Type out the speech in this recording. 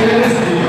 Jesus.